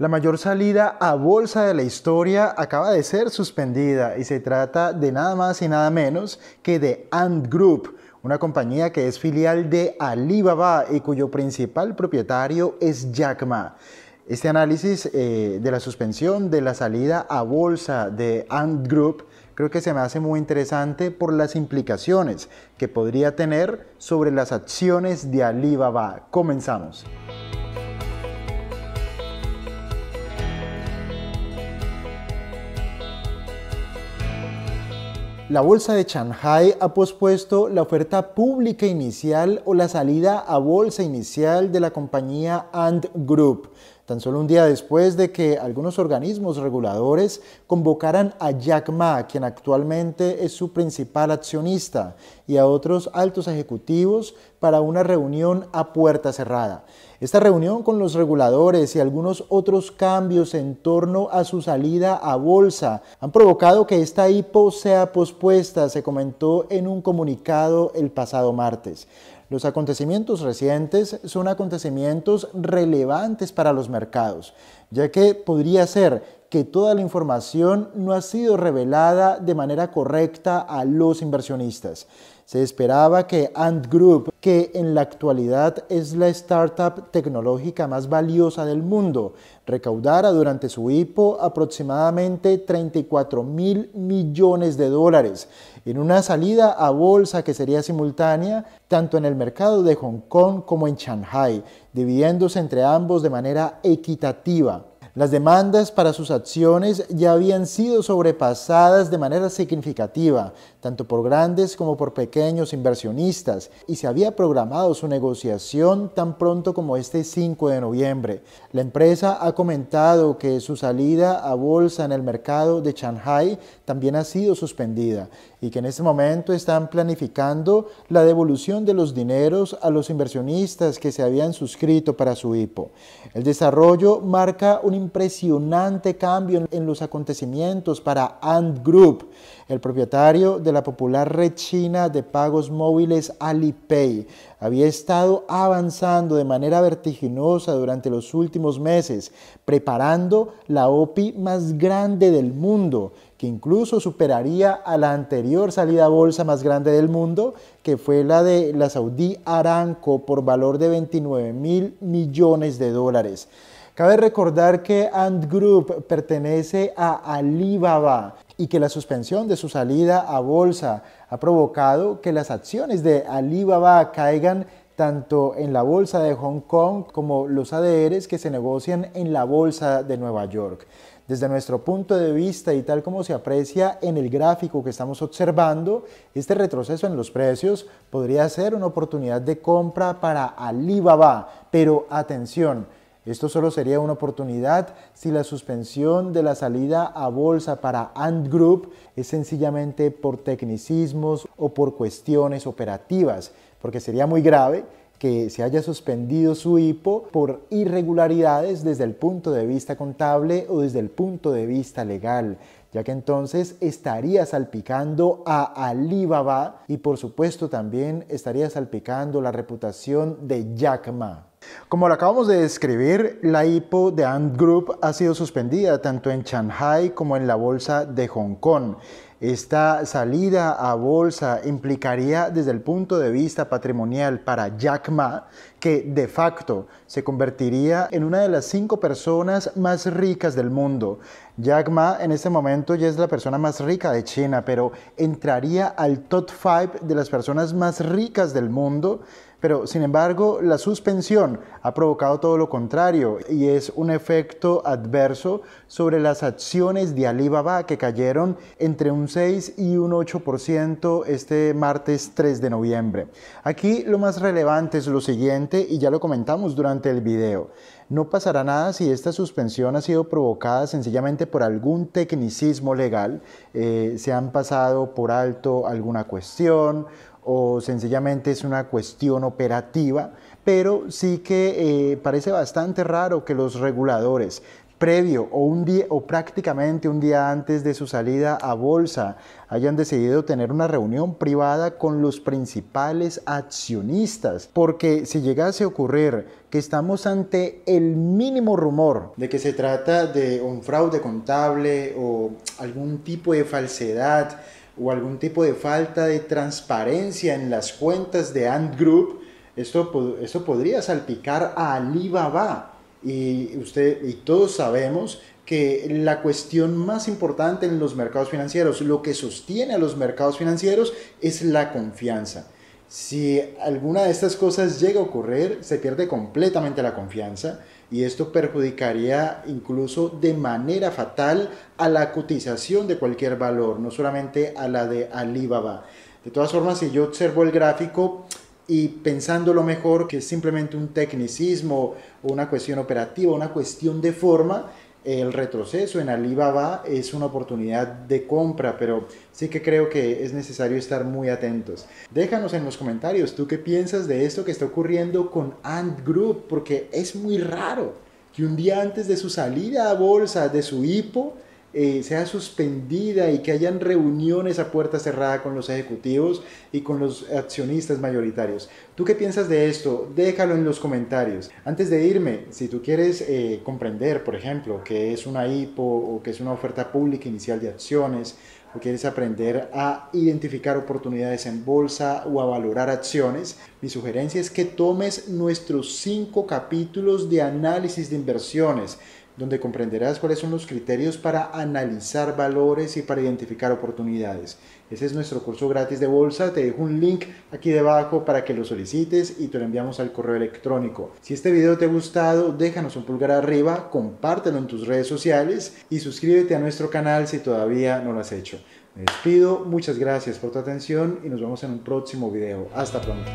La mayor salida a bolsa de la historia acaba de ser suspendida y se trata de nada más y nada menos que de Ant Group, una compañía que es filial de Alibaba y cuyo principal propietario es Jack Ma. Este análisis eh, de la suspensión de la salida a bolsa de Ant Group creo que se me hace muy interesante por las implicaciones que podría tener sobre las acciones de Alibaba. Comenzamos. La bolsa de Shanghai ha pospuesto la oferta pública inicial o la salida a bolsa inicial de la compañía Ant Group, tan solo un día después de que algunos organismos reguladores convocaran a Jack Ma, quien actualmente es su principal accionista, y a otros altos ejecutivos para una reunión a puerta cerrada. Esta reunión con los reguladores y algunos otros cambios en torno a su salida a bolsa han provocado que esta IPO sea pospuesta, se comentó en un comunicado el pasado martes. Los acontecimientos recientes son acontecimientos relevantes para los mercados, ya que podría ser que toda la información no ha sido revelada de manera correcta a los inversionistas. Se esperaba que Ant Group, que en la actualidad es la startup tecnológica más valiosa del mundo, recaudara durante su IPO aproximadamente 34 mil millones de dólares en una salida a bolsa que sería simultánea tanto en el mercado de Hong Kong como en Shanghai, dividiéndose entre ambos de manera equitativa. Las demandas para sus acciones ya habían sido sobrepasadas de manera significativa, tanto por grandes como por pequeños inversionistas, y se había programado su negociación tan pronto como este 5 de noviembre. La empresa ha comentado que su salida a bolsa en el mercado de Shanghai también ha sido suspendida y que en este momento están planificando la devolución de los dineros a los inversionistas que se habían suscrito para su IPO. El desarrollo marca un impresionante cambio en los acontecimientos para Ant Group, el propietario de la popular red china de pagos móviles Alipay. Había estado avanzando de manera vertiginosa durante los últimos meses, preparando la OPI más grande del mundo, que incluso superaría a la anterior salida bolsa más grande del mundo, que fue la de la Saudí Aramco por valor de 29 mil millones de dólares. Cabe recordar que Ant Group pertenece a Alibaba y que la suspensión de su salida a bolsa ha provocado que las acciones de Alibaba caigan tanto en la bolsa de Hong Kong como los ADRs que se negocian en la bolsa de Nueva York. Desde nuestro punto de vista y tal como se aprecia en el gráfico que estamos observando, este retroceso en los precios podría ser una oportunidad de compra para Alibaba, pero atención, esto solo sería una oportunidad si la suspensión de la salida a bolsa para Ant Group es sencillamente por tecnicismos o por cuestiones operativas, porque sería muy grave que se haya suspendido su IPO por irregularidades desde el punto de vista contable o desde el punto de vista legal, ya que entonces estaría salpicando a Alibaba y por supuesto también estaría salpicando la reputación de Jack Ma. Como lo acabamos de describir, la IPO de Ant Group ha sido suspendida tanto en Shanghai como en la bolsa de Hong Kong. Esta salida a bolsa implicaría desde el punto de vista patrimonial para Jack Ma que de facto se convertiría en una de las cinco personas más ricas del mundo. Jack Ma en este momento ya es la persona más rica de China, pero entraría al top 5 de las personas más ricas del mundo pero, sin embargo, la suspensión ha provocado todo lo contrario y es un efecto adverso sobre las acciones de Alibaba que cayeron entre un 6 y un 8% este martes 3 de noviembre. Aquí lo más relevante es lo siguiente y ya lo comentamos durante el video. No pasará nada si esta suspensión ha sido provocada sencillamente por algún tecnicismo legal, eh, se han pasado por alto alguna cuestión o sencillamente es una cuestión operativa, pero sí que eh, parece bastante raro que los reguladores previo o un día o prácticamente un día antes de su salida a bolsa hayan decidido tener una reunión privada con los principales accionistas, porque si llegase a ocurrir que estamos ante el mínimo rumor de que se trata de un fraude contable o algún tipo de falsedad o algún tipo de falta de transparencia en las cuentas de Ant Group, esto, esto podría salpicar a Alibaba y, usted, y todos sabemos que la cuestión más importante en los mercados financieros, lo que sostiene a los mercados financieros es la confianza. Si alguna de estas cosas llega a ocurrir, se pierde completamente la confianza y esto perjudicaría incluso de manera fatal a la cotización de cualquier valor, no solamente a la de Alibaba. De todas formas, si yo observo el gráfico, y pensándolo mejor que es simplemente un tecnicismo una cuestión operativa, una cuestión de forma, el retroceso en Alibaba es una oportunidad de compra, pero sí que creo que es necesario estar muy atentos. Déjanos en los comentarios tú qué piensas de esto que está ocurriendo con Ant Group, porque es muy raro que un día antes de su salida a bolsa, de su hipo, eh, sea suspendida y que hayan reuniones a puerta cerrada con los ejecutivos y con los accionistas mayoritarios. ¿Tú qué piensas de esto? Déjalo en los comentarios. Antes de irme, si tú quieres eh, comprender, por ejemplo, qué es una IPO o qué es una oferta pública inicial de acciones, o quieres aprender a identificar oportunidades en bolsa o a valorar acciones, mi sugerencia es que tomes nuestros cinco capítulos de análisis de inversiones donde comprenderás cuáles son los criterios para analizar valores y para identificar oportunidades. Ese es nuestro curso gratis de bolsa. Te dejo un link aquí debajo para que lo solicites y te lo enviamos al correo electrónico. Si este video te ha gustado, déjanos un pulgar arriba, compártelo en tus redes sociales y suscríbete a nuestro canal si todavía no lo has hecho. Me despido, muchas gracias por tu atención y nos vemos en un próximo video. Hasta pronto.